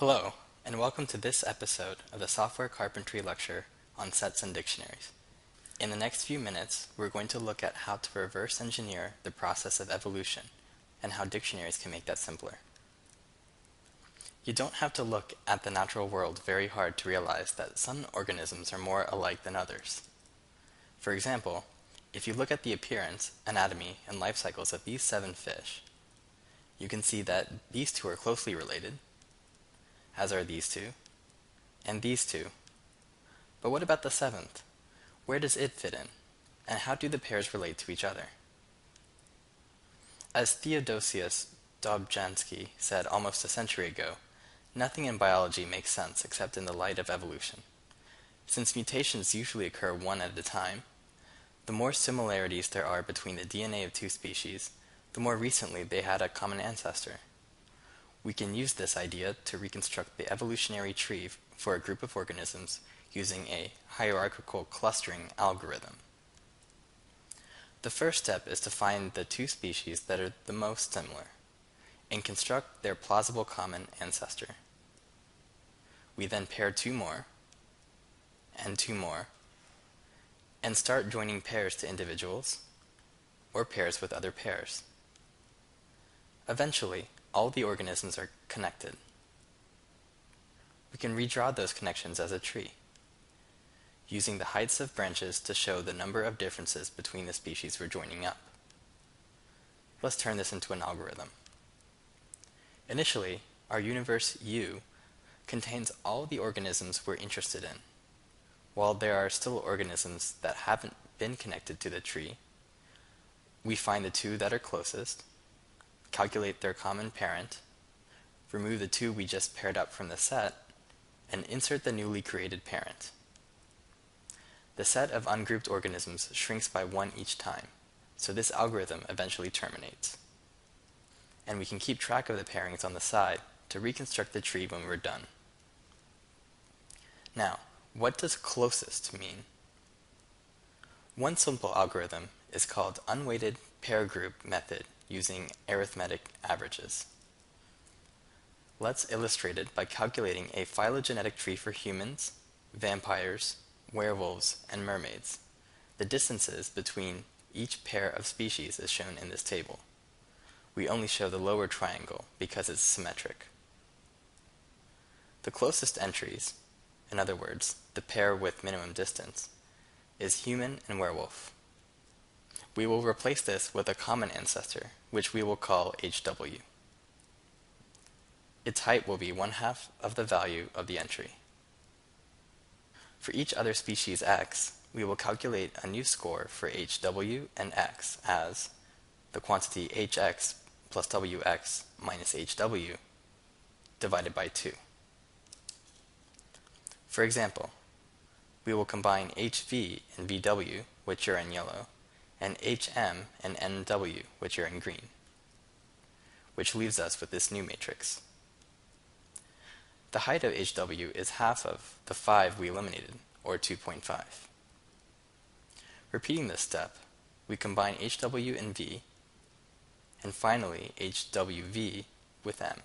Hello, and welcome to this episode of the Software Carpentry Lecture on Sets and Dictionaries. In the next few minutes, we're going to look at how to reverse engineer the process of evolution and how dictionaries can make that simpler. You don't have to look at the natural world very hard to realize that some organisms are more alike than others. For example, if you look at the appearance, anatomy, and life cycles of these seven fish, you can see that these two are closely related, as are these two, and these two. But what about the seventh? Where does it fit in? And how do the pairs relate to each other? As Theodosius Dobzhansky said almost a century ago, nothing in biology makes sense except in the light of evolution. Since mutations usually occur one at a time, the more similarities there are between the DNA of two species, the more recently they had a common ancestor. We can use this idea to reconstruct the evolutionary tree for a group of organisms using a hierarchical clustering algorithm. The first step is to find the two species that are the most similar and construct their plausible common ancestor. We then pair two more and two more and start joining pairs to individuals or pairs with other pairs. Eventually, all the organisms are connected. We can redraw those connections as a tree, using the heights of branches to show the number of differences between the species we're joining up. Let's turn this into an algorithm. Initially, our universe U contains all the organisms we're interested in. While there are still organisms that haven't been connected to the tree, we find the two that are closest, calculate their common parent, remove the two we just paired up from the set, and insert the newly created parent. The set of ungrouped organisms shrinks by one each time, so this algorithm eventually terminates. And we can keep track of the pairings on the side to reconstruct the tree when we're done. Now, what does closest mean? One simple algorithm is called unweighted pair group method using arithmetic averages. Let's illustrate it by calculating a phylogenetic tree for humans, vampires, werewolves, and mermaids. The distances between each pair of species is shown in this table. We only show the lower triangle because it's symmetric. The closest entries, in other words, the pair with minimum distance, is human and werewolf. We will replace this with a common ancestor, which we will call HW. Its height will be one half of the value of the entry. For each other species x, we will calculate a new score for HW and x as the quantity hx plus wx minus hw divided by 2. For example, we will combine HV and VW, which are in yellow, and HM and MW, which are in green, which leaves us with this new matrix. The height of HW is half of the 5 we eliminated, or 2.5. Repeating this step, we combine HW and V, and finally HWV with M.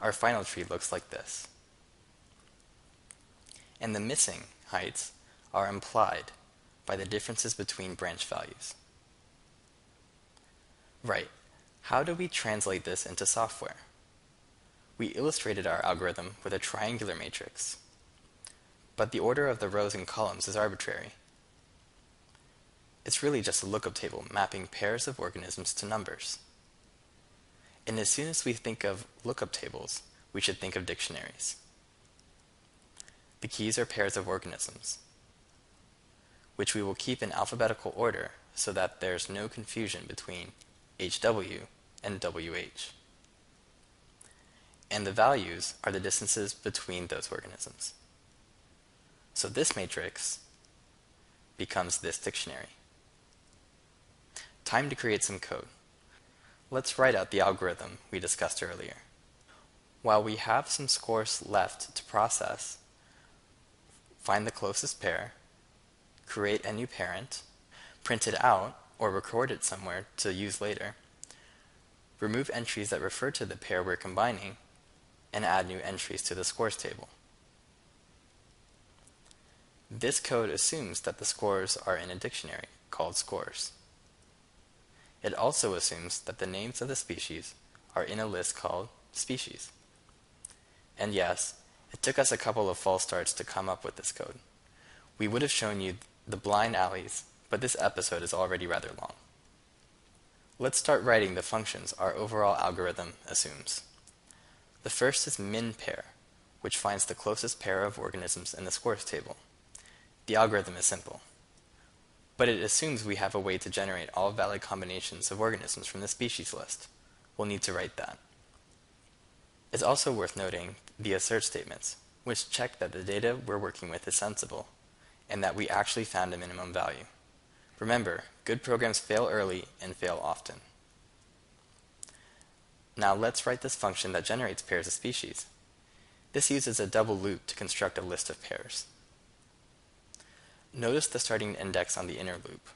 Our final tree looks like this and the missing heights are implied by the differences between branch values. Right, how do we translate this into software? We illustrated our algorithm with a triangular matrix, but the order of the rows and columns is arbitrary. It's really just a lookup table mapping pairs of organisms to numbers. And as soon as we think of lookup tables, we should think of dictionaries. The keys are pairs of organisms, which we will keep in alphabetical order so that there's no confusion between HW and WH. And the values are the distances between those organisms. So this matrix becomes this dictionary. Time to create some code. Let's write out the algorithm we discussed earlier. While we have some scores left to process, find the closest pair, create a new parent, print it out or record it somewhere to use later, remove entries that refer to the pair we're combining, and add new entries to the scores table. This code assumes that the scores are in a dictionary called scores. It also assumes that the names of the species are in a list called species. And yes, it took us a couple of false starts to come up with this code. We would have shown you the blind alleys, but this episode is already rather long. Let's start writing the functions our overall algorithm assumes. The first is min pair, which finds the closest pair of organisms in the scores table. The algorithm is simple, but it assumes we have a way to generate all valid combinations of organisms from the species list. We'll need to write that. It's also worth noting the assert statements, which check that the data we're working with is sensible, and that we actually found a minimum value. Remember, good programs fail early and fail often. Now let's write this function that generates pairs of species. This uses a double loop to construct a list of pairs. Notice the starting index on the inner loop.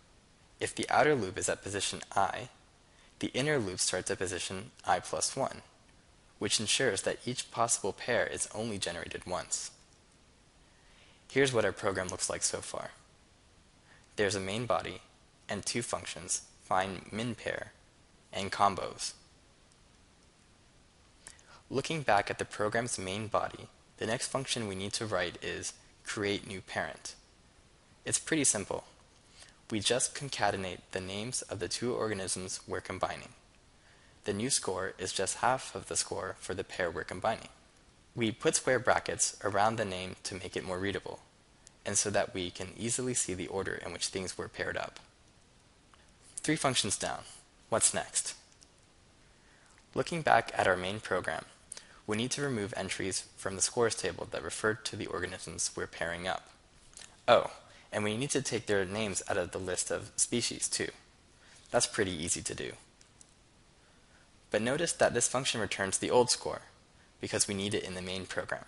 If the outer loop is at position i, the inner loop starts at position i plus 1, which ensures that each possible pair is only generated once. Here's what our program looks like so far. There's a main body and two functions, find min pair and combos. Looking back at the program's main body, the next function we need to write is create new parent. It's pretty simple. We just concatenate the names of the two organisms we're combining. The new score is just half of the score for the pair we're combining. We put square brackets around the name to make it more readable, and so that we can easily see the order in which things were paired up. Three functions down. What's next? Looking back at our main program, we need to remove entries from the scores table that refer to the organisms we're pairing up. Oh, and we need to take their names out of the list of species too. That's pretty easy to do. But notice that this function returns the old score, because we need it in the main program.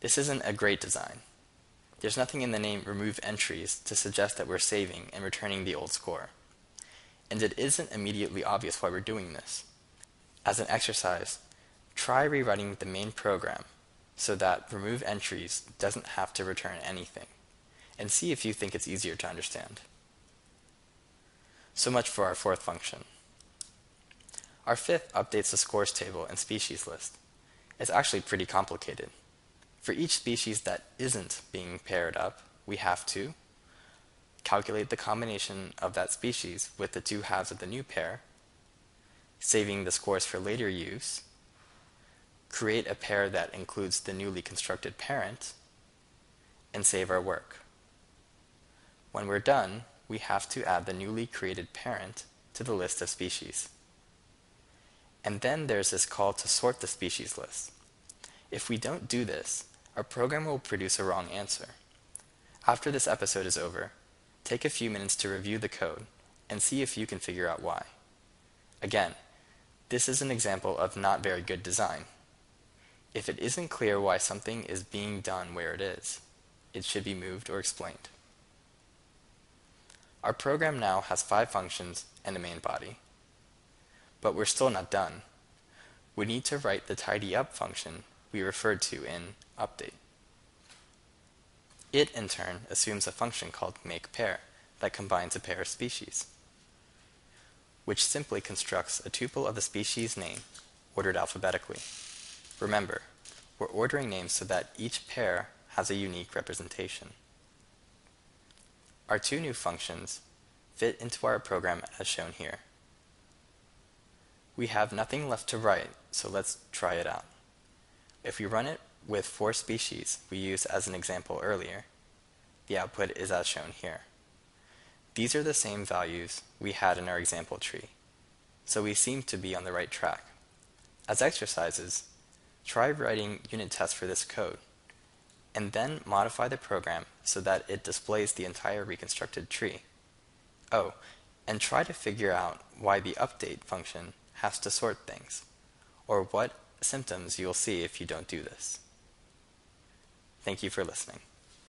This isn't a great design. There's nothing in the name remove entries to suggest that we're saving and returning the old score. And it isn't immediately obvious why we're doing this. As an exercise, try rewriting the main program so that remove entries doesn't have to return anything and see if you think it's easier to understand. So much for our fourth function. Our fifth updates the scores table and species list. It's actually pretty complicated. For each species that isn't being paired up, we have to calculate the combination of that species with the two halves of the new pair, saving the scores for later use, create a pair that includes the newly constructed parent, and save our work. When we're done, we have to add the newly created parent to the list of species. And then there's this call to sort the species list. If we don't do this, our program will produce a wrong answer. After this episode is over, take a few minutes to review the code and see if you can figure out why. Again, this is an example of not very good design. If it isn't clear why something is being done where it is, it should be moved or explained. Our program now has five functions and a main body. But we're still not done. We need to write the tidy up function we referred to in update. It, in turn, assumes a function called makePair that combines a pair of species, which simply constructs a tuple of the species name ordered alphabetically. Remember, we're ordering names so that each pair has a unique representation. Our two new functions fit into our program as shown here. We have nothing left to write, so let's try it out. If we run it with four species we used as an example earlier, the output is as shown here. These are the same values we had in our example tree, so we seem to be on the right track. As exercises, try writing unit tests for this code and then modify the program so that it displays the entire reconstructed tree. Oh, and try to figure out why the update function has to sort things, or what symptoms you'll see if you don't do this. Thank you for listening.